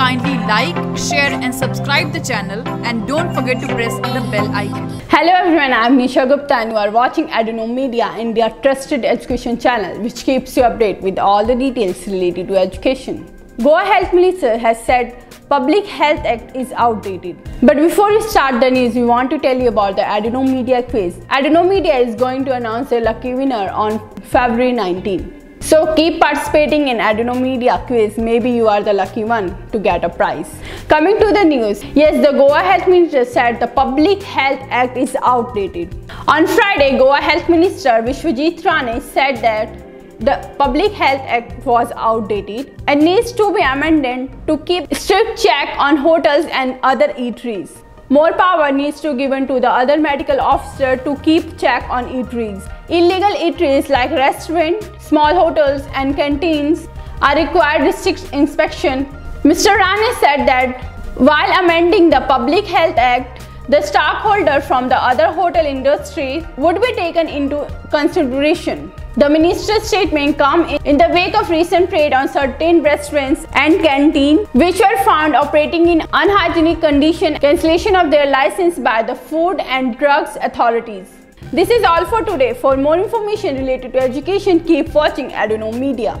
Kindly like, share and subscribe the channel and don't forget to press the bell icon. Hello everyone, I am Nisha Gupta and you are watching Edunom Media, India trusted education channel which keeps you updated with all the details related to education. Goa Health Minister has said Public Health Act is outdated. But before we start the news, we want to tell you about the Edunom Media quiz. Edunom Media is going to announce a lucky winner on February 19. So keep participating in Edunom Media quiz. Maybe you are the lucky one to get a prize. Coming to the news. Yes, the Goa Health Minister said the Public Health Act is outdated. On Friday, Goa Health Minister Vishwajit Rane said that the Public Health Act was outdated and needs to be amended to keep strict check on hotels and other eateries. More power needs to be given to the other medical officer to keep check on eateries. Illegal eateries like restaurants, small hotels and canteens are required strict inspection. Mr. Rane said that while amending the Public Health Act, the stockholder from the other hotel industry would be taken into consideration. The minister's statement come in the wake of recent raid on certain restaurants and canteens which were found operating in unhygienic condition, cancellation of their license by the Food and Drugs authorities. This is all for today. For more information related to education, keep watching Edunom Media.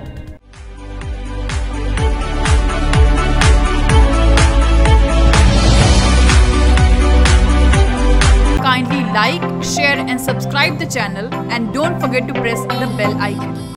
Like, share and subscribe the channel and don't forget to press the bell icon.